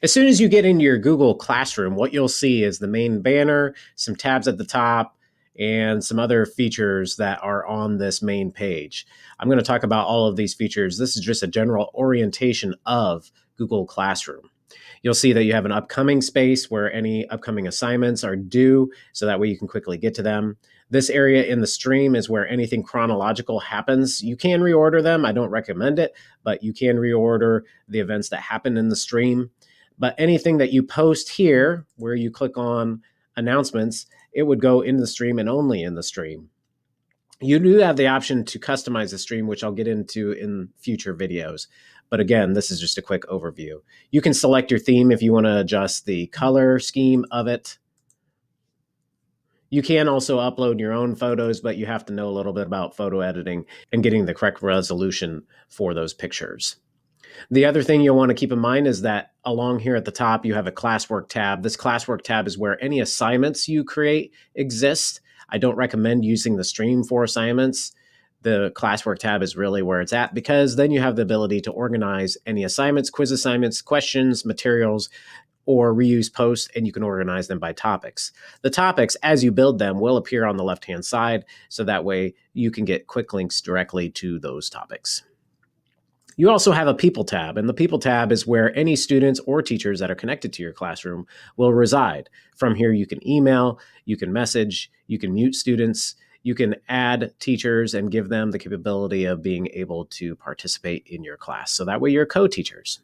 As soon as you get into your Google Classroom, what you'll see is the main banner, some tabs at the top, and some other features that are on this main page. I'm going to talk about all of these features. This is just a general orientation of Google Classroom. You'll see that you have an upcoming space where any upcoming assignments are due, so that way you can quickly get to them. This area in the stream is where anything chronological happens. You can reorder them. I don't recommend it, but you can reorder the events that happen in the stream. But anything that you post here, where you click on announcements, it would go in the stream and only in the stream. You do have the option to customize the stream, which I'll get into in future videos. But again, this is just a quick overview. You can select your theme if you want to adjust the color scheme of it. You can also upload your own photos, but you have to know a little bit about photo editing and getting the correct resolution for those pictures. The other thing you'll want to keep in mind is that along here at the top, you have a classwork tab. This classwork tab is where any assignments you create exist. I don't recommend using the stream for assignments. The classwork tab is really where it's at because then you have the ability to organize any assignments, quiz assignments, questions, materials, or reuse posts, and you can organize them by topics. The topics, as you build them, will appear on the left hand side, so that way you can get quick links directly to those topics. You also have a People tab, and the People tab is where any students or teachers that are connected to your classroom will reside. From here, you can email, you can message, you can mute students, you can add teachers and give them the capability of being able to participate in your class. So that way, you're co teachers.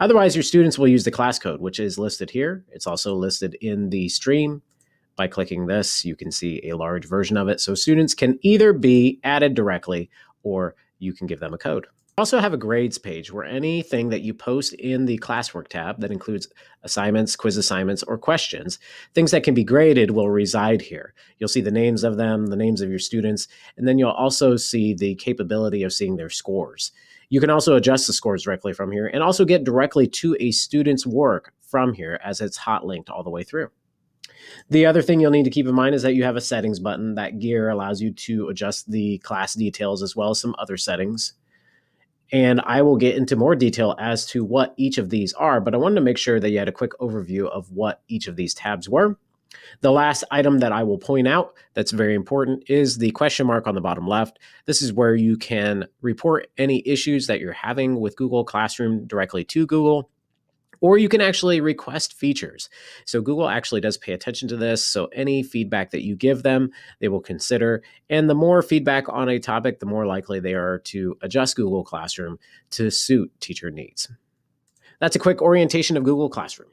Otherwise, your students will use the class code, which is listed here. It's also listed in the stream. By clicking this, you can see a large version of it. So students can either be added directly or you can give them a code also have a grades page where anything that you post in the classwork tab that includes assignments, quiz assignments, or questions, things that can be graded will reside here. You'll see the names of them, the names of your students, and then you'll also see the capability of seeing their scores. You can also adjust the scores directly from here and also get directly to a student's work from here as it's hot linked all the way through. The other thing you'll need to keep in mind is that you have a settings button. That gear allows you to adjust the class details as well as some other settings. And I will get into more detail as to what each of these are, but I wanted to make sure that you had a quick overview of what each of these tabs were. The last item that I will point out that's very important is the question mark on the bottom left. This is where you can report any issues that you're having with Google Classroom directly to Google or you can actually request features. So Google actually does pay attention to this. So any feedback that you give them, they will consider. And the more feedback on a topic, the more likely they are to adjust Google Classroom to suit teacher needs. That's a quick orientation of Google Classroom.